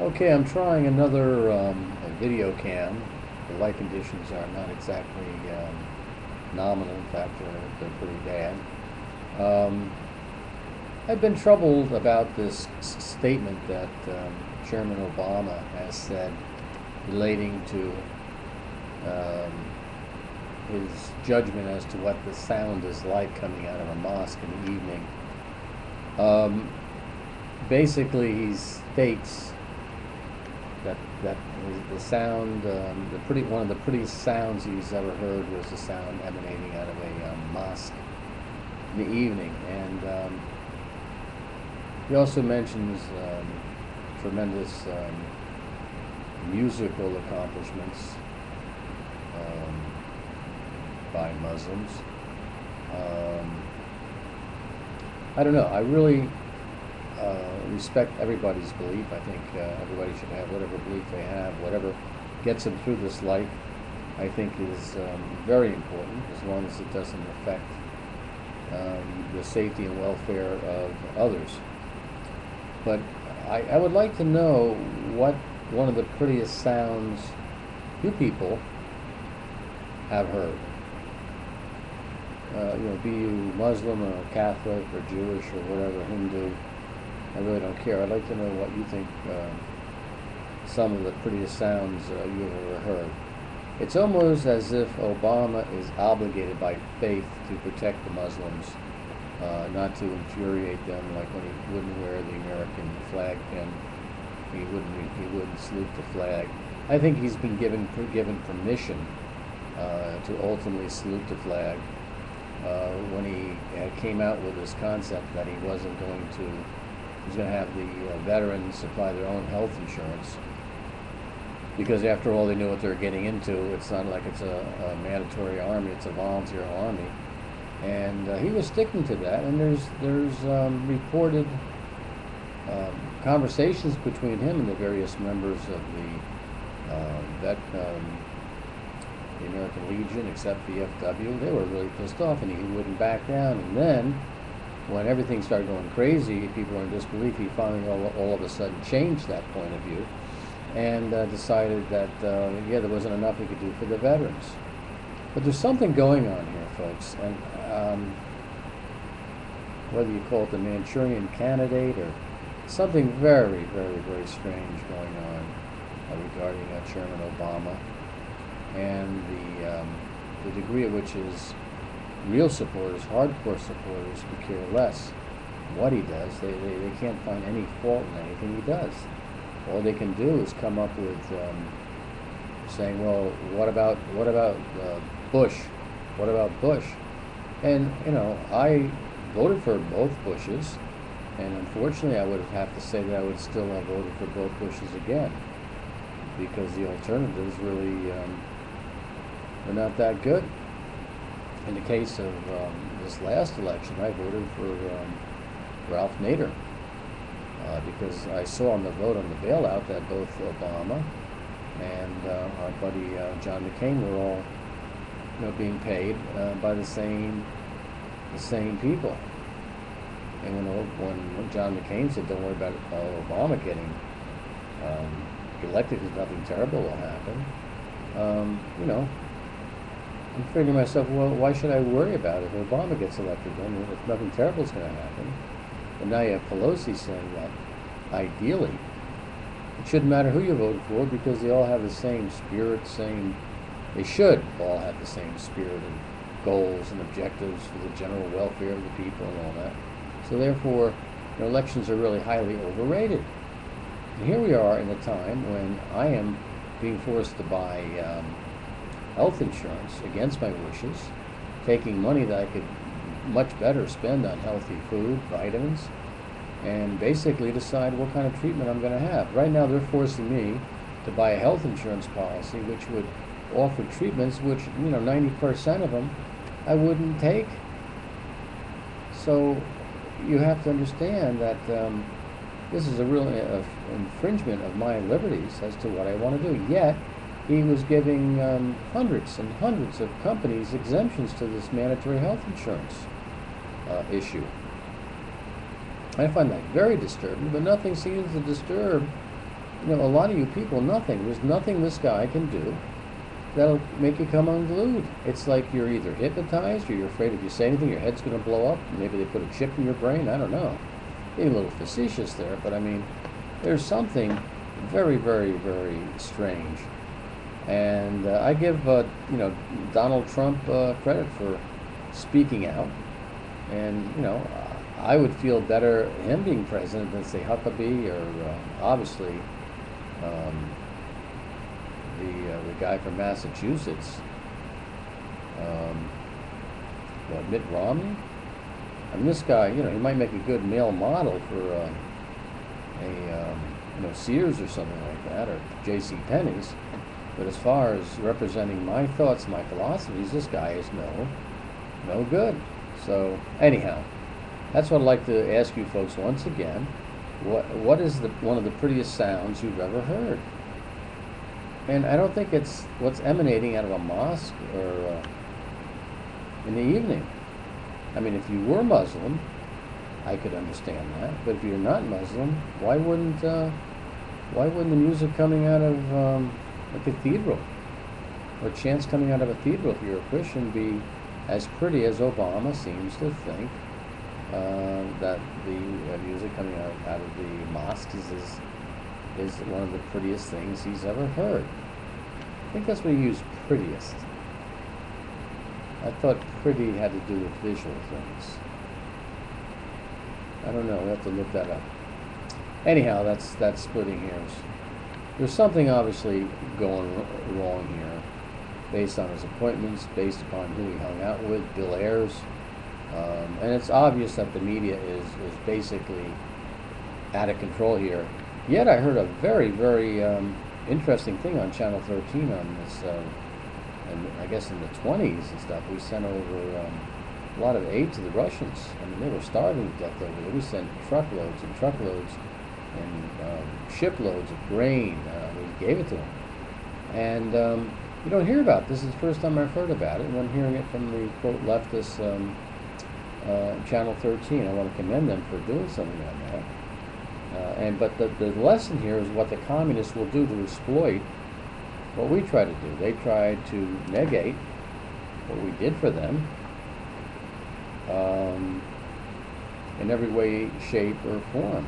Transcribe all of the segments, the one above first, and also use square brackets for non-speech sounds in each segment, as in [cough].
Okay, I'm trying another um, video cam. The light conditions are not exactly um, nominal. In fact, they're, they're pretty bad. Um, I've been troubled about this statement that um, Chairman Obama has said relating to um, his judgment as to what the sound is like coming out of a mosque in the evening. Um, basically, he states that that the sound, um, the pretty one of the prettiest sounds he's ever heard was the sound emanating out of a um, mosque in the evening, and um, he also mentions um, tremendous um, musical accomplishments um, by Muslims. I don't know. I really uh, respect everybody's belief. I think uh, everybody should have whatever belief they have, whatever gets them through this life. I think is um, very important as long as it doesn't affect um, the safety and welfare of others. But I, I would like to know what one of the prettiest sounds you people have heard. Uh, you know, be you Muslim or Catholic or Jewish or whatever, Hindu. I really don't care. I'd like to know what you think uh, some of the prettiest sounds uh, you've ever heard. It's almost as if Obama is obligated by faith to protect the Muslims, uh, not to infuriate them, like when he wouldn't wear the American flag pin, he wouldn't he wouldn't salute the flag. I think he's been given given permission uh, to ultimately salute the flag uh, when he came out with this concept that he wasn't going to he was going to have the uh, veterans supply their own health insurance because after all they knew what they were getting into it's not like it's a, a mandatory army it's a volunteer army and uh, he was sticking to that and there's there's um, reported um, conversations between him and the various members of the uh, vet, um, the American Legion, except the VFW. They were really pissed off, and he wouldn't back down. And then, when everything started going crazy, people were in disbelief. He finally, all, all of a sudden, changed that point of view and uh, decided that uh, yeah, there wasn't enough he could do for the veterans. But there's something going on here, folks, and um, whether you call it the Manchurian Candidate or something very, very, very strange going on uh, regarding uh, Chairman Obama and the um, the degree at which his real supporters, hardcore supporters, could care less what he does. They, they, they can't find any fault in anything he does. All they can do is come up with um, saying, "Well, what about what about uh, Bush? What about Bush?" And you know, I voted for both Bushes, and unfortunately, I would have to say that I would still have voted for both Bushes again, because the alternatives really um, are not that good. In the case of um, this last election, I voted for um, Ralph Nader uh, because I saw on the vote on the bailout that both Obama and uh, our buddy uh, John McCain were all, you know, being paid uh, by the same the same people. And when when John McCain said, "Don't worry about Obama getting um, elected because nothing terrible will happen," um, you know, I'm thinking to myself, well, why should I worry about it if Obama gets elected? I mean, if nothing terrible is going to happen. And now you have Pelosi saying that ideally it shouldn't matter who you vote for because they all have the same spirit, same, they should all have the same spirit and goals and objectives for the general welfare of the people and all that. So therefore, you know, elections are really highly overrated. And here we are in a time when I am being forced to buy um, health insurance against my wishes, taking money that I could much better spend on healthy food, vitamins, and basically decide what kind of treatment I'm going to have. Right now, they're forcing me to buy a health insurance policy which would offer treatments which, you know, 90% of them I wouldn't take. So you have to understand that um, this is a real uh, infringement of my liberties as to what I want to do. Yet, he was giving um, hundreds and hundreds of companies exemptions to this mandatory health insurance uh, issue. I find that very disturbing, but nothing seems to disturb you know, a lot of you people, nothing. There's nothing this guy can do that'll make you come unglued. It's like you're either hypnotized or you're afraid if you say anything, your head's going to blow up. Maybe they put a chip in your brain. I don't know. Being a little facetious there, but I mean, there's something very, very, very strange. And uh, I give, uh, you know, Donald Trump uh, credit for speaking out. And, you know, I would feel better him being president than, say, Huckabee or uh, obviously um, the, uh, the guy from Massachusetts. Um, what, Mitt Romney? I mean, this guy, you know, he might make a good male model for uh, a, um, you know, Sears or something like that, or J.C. Penney's. But as far as representing my thoughts, my philosophies, this guy is no, no good. So anyhow, that's what I'd like to ask you folks once again. What what is the one of the prettiest sounds you've ever heard? And I don't think it's what's emanating out of a mosque or uh, in the evening. I mean, if you were Muslim, I could understand that. But if you're not Muslim, why wouldn't uh, why wouldn't the music coming out of um, a cathedral or chants coming out of a cathedral, if you're a Christian, be as pretty as Obama seems to think uh, that the uh, music coming out, out of the mosques is, is one of the prettiest things he's ever heard. I think that's what he used, prettiest. I thought pretty had to do with visual things. I don't know. We have to look that up. Anyhow, that's that's splitting hairs. There's something obviously going wrong here, based on his appointments, based upon who he hung out with, Bill Ayers, um, and it's obvious that the media is is basically out of control here. Yet I heard a very very um, interesting thing on Channel 13 on this, uh, and I guess in the 20s and stuff. We sent over. Um, a lot of aid to the Russians. I mean, they were starving to death over there. We sent truckloads and truckloads and um, shiploads of grain. Uh, we gave it to them. And um, you don't hear about it. This is the first time I've heard about it, and I'm hearing it from the quote leftist um, uh, Channel 13. I want to commend them for doing something on that. Uh, and but the, the lesson here is what the communists will do to exploit what we try to do. They try to negate what we did for them um, in every way, shape, or form.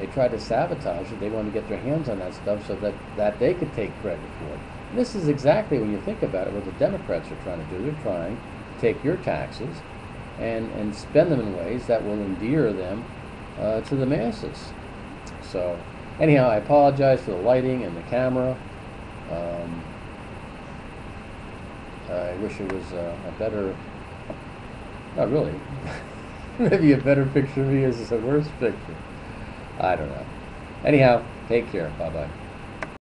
They tried to sabotage it. They wanted to get their hands on that stuff so that, that they could take credit for it. And this is exactly, when you think about it, what the Democrats are trying to do. They're trying to take your taxes and, and spend them in ways that will endear them uh, to the masses. So, anyhow, I apologize for the lighting and the camera. Um, I wish it was a, a better not really. [laughs] Maybe a better picture of me is a worse picture. I don't know. Anyhow, take care. Bye bye.